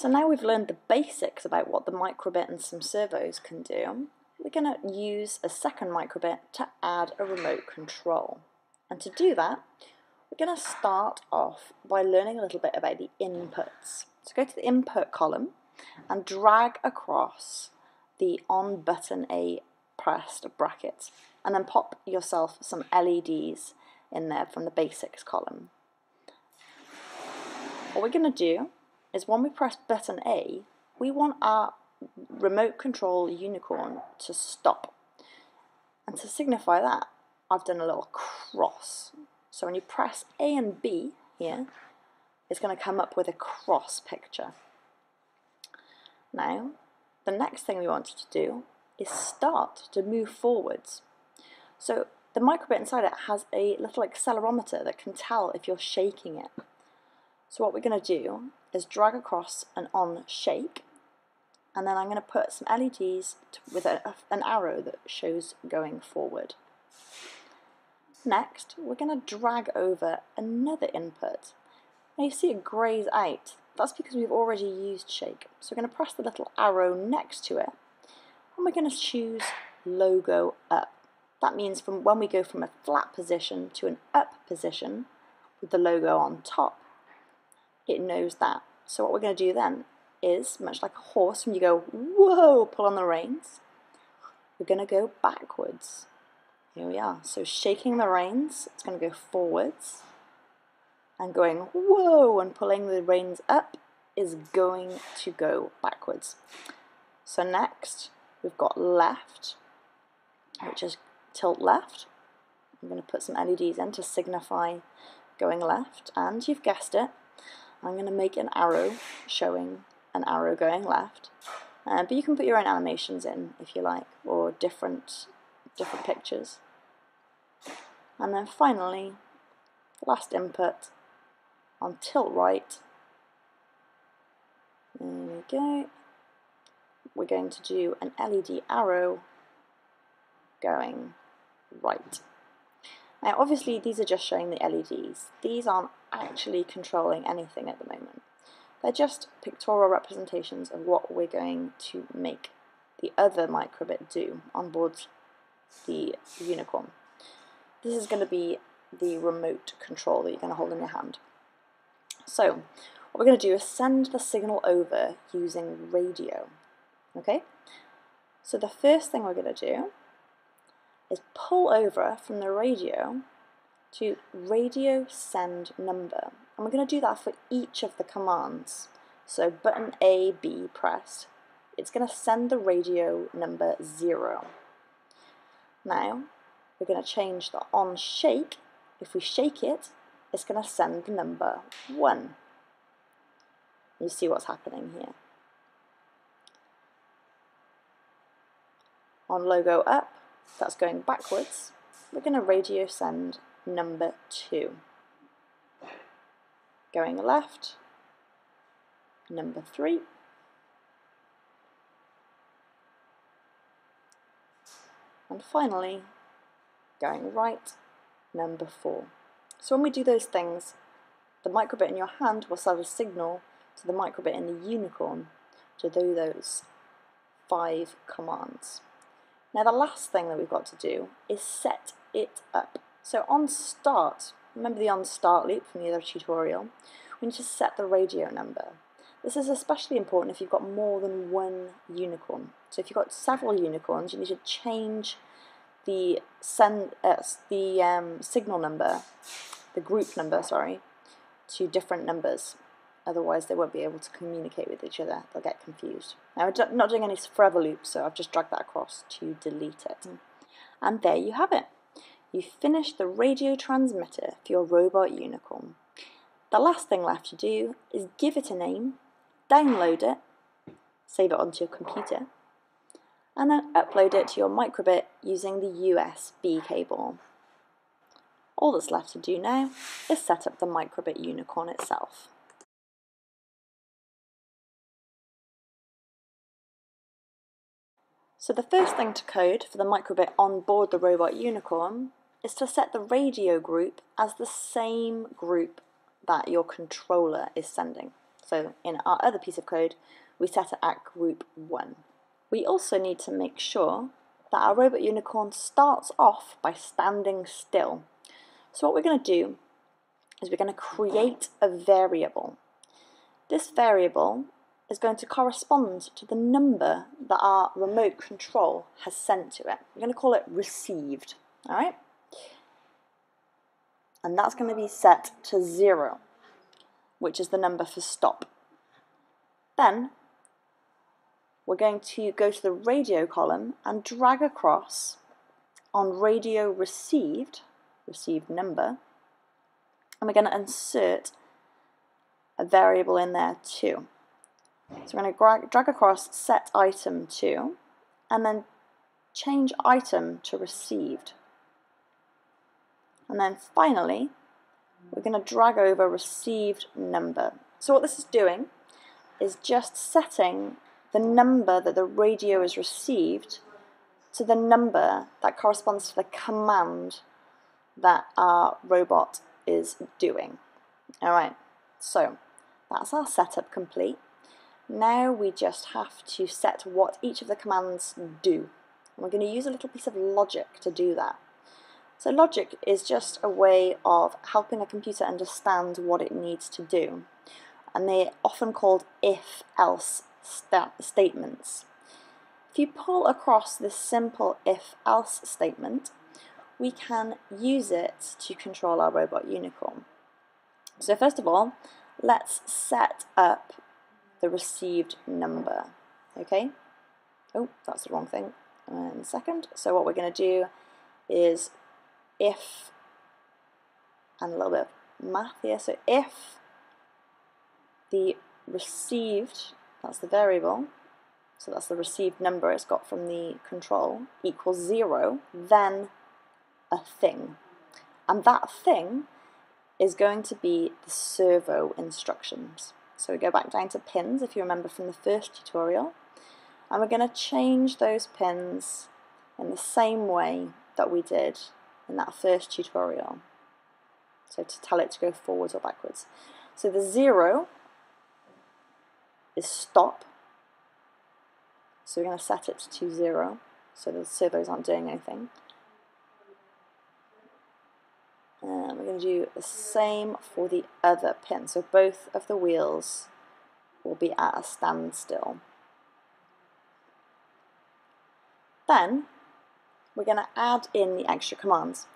So now we've learned the basics about what the microbit and some servos can do, we're going to use a second microbit to add a remote control. And to do that, we're going to start off by learning a little bit about the inputs. So go to the input column and drag across the on button A pressed bracket and then pop yourself some LEDs in there from the basics column. What we're going to do is when we press button A, we want our remote control unicorn to stop. And to signify that, I've done a little cross. So when you press A and B here, it's going to come up with a cross picture. Now, the next thing we want to do is start to move forwards. So the microbit inside it has a little accelerometer that can tell if you're shaking it. So what we're going to do is drag across and on shake and then I'm going to put some LEDs to, with a, an arrow that shows going forward. Next, we're going to drag over another input. Now you see it greys out. That's because we've already used shake. So we're going to press the little arrow next to it, and we're going to choose logo up. That means from when we go from a flat position to an up position with the logo on top, it knows that. So what we're going to do then is, much like a horse, when you go, whoa, pull on the reins, we're going to go backwards. Here we are. So shaking the reins, it's going to go forwards. And going, whoa, and pulling the reins up is going to go backwards. So next, we've got left, which is tilt left. I'm going to put some LEDs in to signify going left. And you've guessed it, I'm going to make an arrow showing an arrow going left. Uh, but you can put your own animations in if you like, or different, different pictures. And then finally, last input on tilt right. There we go. We're going to do an LED arrow going right. Now obviously these are just showing the LEDs. These aren't actually controlling anything at the moment. They're just pictorial representations of what we're going to make the other microbit do on board the unicorn. This is going to be the remote control that you're going to hold in your hand. So, what we're going to do is send the signal over using radio. Okay? So the first thing we're going to do is pull over from the radio to radio send number. And we're going to do that for each of the commands. So button A, B pressed, it's going to send the radio number 0. Now, we're going to change the on shake. If we shake it, it's going to send the number 1. You see what's happening here. On logo up, that's going backwards, we're going to radio send number 2 going left, number three, and finally going right, number four. So when we do those things, the microbit in your hand will send a signal to the microbit in the unicorn to do those five commands. Now the last thing that we've got to do is set it up. So on start, remember the on start loop from the other tutorial, we need to set the radio number. This is especially important if you've got more than one unicorn. So if you've got several unicorns, you need to change the send uh, the um, signal number, the group number, sorry, to different numbers. Otherwise, they won't be able to communicate with each other. They'll get confused. Now, I'm not doing any forever loops, so I've just dragged that across to delete it. Mm. And there you have it. You've finished the radio transmitter for your robot unicorn. The last thing left to do is give it a name, download it, save it onto your computer, and then upload it to your microbit using the USB cable. All that's left to do now is set up the microbit unicorn itself. So the first thing to code for the microbit on board the robot unicorn is to set the radio group as the same group that your controller is sending. So in our other piece of code, we set it at group 1. We also need to make sure that our robot unicorn starts off by standing still. So what we're going to do is we're going to create a variable. This variable is going to correspond to the number that our remote control has sent to it. We're going to call it received, all right? And that's going to be set to zero, which is the number for stop. Then we're going to go to the radio column and drag across on radio received, received number, and we're going to insert a variable in there too. So we're going to drag across set item to, and then change item to received. And then finally, we're going to drag over received number. So what this is doing is just setting the number that the radio has received to the number that corresponds to the command that our robot is doing. Alright, so that's our setup complete. Now we just have to set what each of the commands do. And we're going to use a little piece of logic to do that. So logic is just a way of helping a computer understand what it needs to do. And they're often called if-else statements. If you pull across this simple if-else statement, we can use it to control our robot unicorn. So first of all, let's set up the received number. Okay? Oh, that's the wrong thing. In a second. So what we're going to do is if, and a little bit of math here, so if the received, that's the variable, so that's the received number it's got from the control, equals zero, then a thing. And that thing is going to be the servo instructions. So we go back down to pins, if you remember from the first tutorial, and we're going to change those pins in the same way that we did in that first tutorial. So to tell it to go forwards or backwards. So the zero is stop. So we're going to set it to zero, so the servos aren't doing anything. And we're going to do the same for the other pin. So both of the wheels will be at a standstill. Then we're going to add in the extra commands.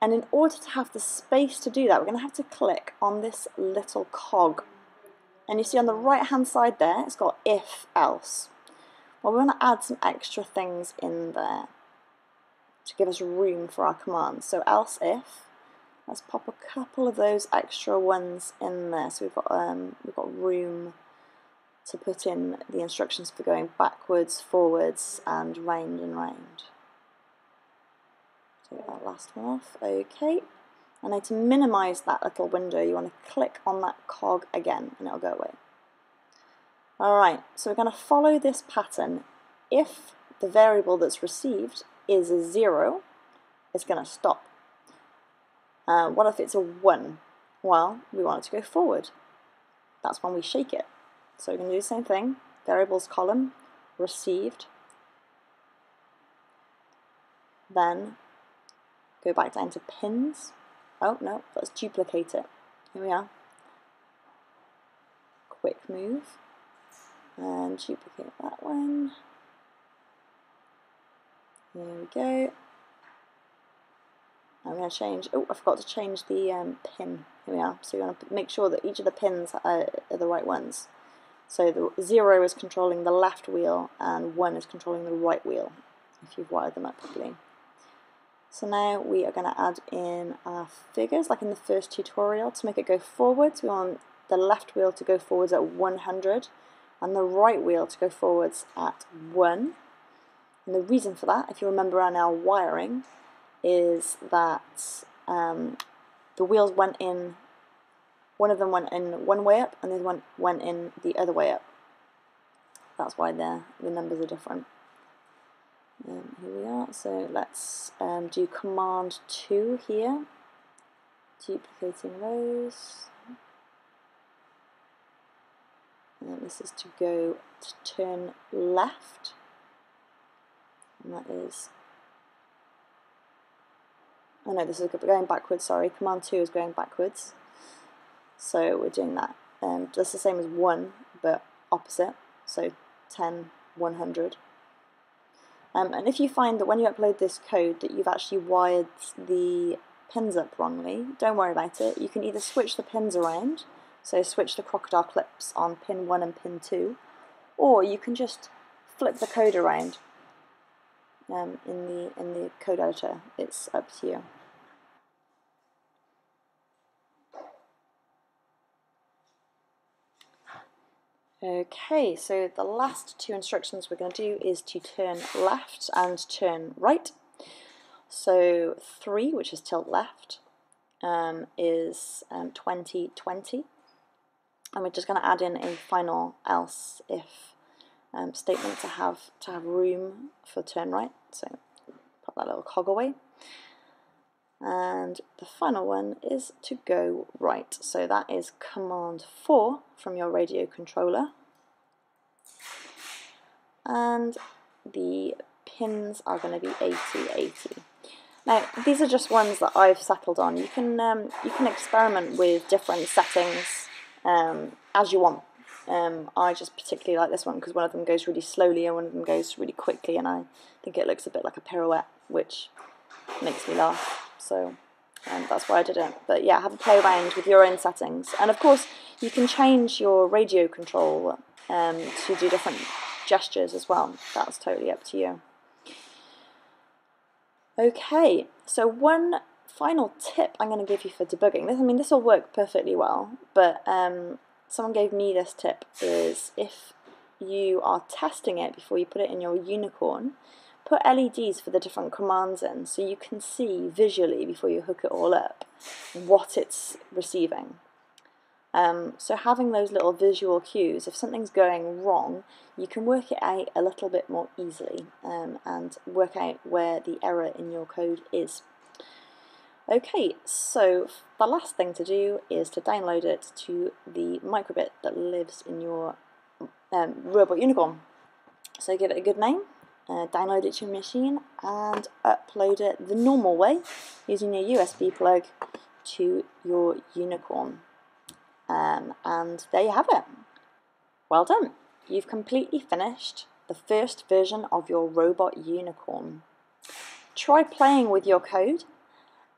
And in order to have the space to do that, we're going to have to click on this little cog. And you see on the right hand side there, it's got if else. Well, we want to add some extra things in there to give us room for our commands. So else if, Let's pop a couple of those extra ones in there. So we've got um, we've got room to put in the instructions for going backwards, forwards, and round and round. Take that last one off. Okay. And now to minimise that little window, you want to click on that cog again, and it'll go away. Alright, so we're going to follow this pattern. If the variable that's received is a zero, it's going to stop. Uh, what if it's a 1? Well, we want it to go forward. That's when we shake it. So we're going to do the same thing. Variables column, received. Then go back down to pins. Oh, no, let's duplicate it. Here we are. Quick move. And duplicate that one. There we go. I'm going to change, oh I forgot to change the um, pin, here we are, so you want to make sure that each of the pins are, are the right ones. So the 0 is controlling the left wheel and 1 is controlling the right wheel, if you've wired them up properly. So now we are going to add in our figures, like in the first tutorial, to make it go forwards. We want the left wheel to go forwards at 100 and the right wheel to go forwards at 1. And the reason for that, if you remember our wiring, is that um, the wheels went in, one of them went in one way up and the other one went in the other way up. That's why the, the numbers are different. Um, here we are, so let's um, do command 2 here, duplicating those. And this is to go to turn left. And that is oh no, this is going backwards, sorry. Command 2 is going backwards. So we're doing that. Um, just the same as 1, but opposite. So 10, 100. Um, and if you find that when you upload this code that you've actually wired the pins up wrongly, don't worry about it. You can either switch the pins around, so switch the crocodile clips on pin 1 and pin 2, or you can just flip the code around um, in the in the code editor. It's up to you. Okay, so the last two instructions we're going to do is to turn left and turn right. So 3, which is tilt left, um, is um, 20, 20. And we're just going to add in a final else if um, statement to have to have room for turn right. So pop that little cog away. And the final one is to go right. So that is command 4 from your radio controller. And the pins are going to be 80, 80. Now, these are just ones that I've settled on. You can, um, you can experiment with different settings um, as you want. Um, I just particularly like this one because one of them goes really slowly and one of them goes really quickly and I think it looks a bit like a pirouette, which makes me laugh so um, that's why I did it. But yeah, have a play around with your own settings. And of course, you can change your radio control um, to do different gestures as well. That's totally up to you. Okay, so one final tip I'm going to give you for debugging. This, I mean, this will work perfectly well, but um, someone gave me this tip is if you are testing it before you put it in your unicorn, put LEDs for the different commands in so you can see visually before you hook it all up what it's receiving. Um, so having those little visual cues, if something's going wrong, you can work it out a little bit more easily um, and work out where the error in your code is. Okay, so the last thing to do is to download it to the microbit that lives in your um, robot unicorn. So give it a good name, uh, download it to your machine and upload it the normal way using your USB plug to your Unicorn. Um, and there you have it. Well done. You've completely finished the first version of your robot unicorn. Try playing with your code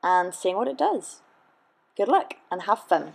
and seeing what it does. Good luck and have fun.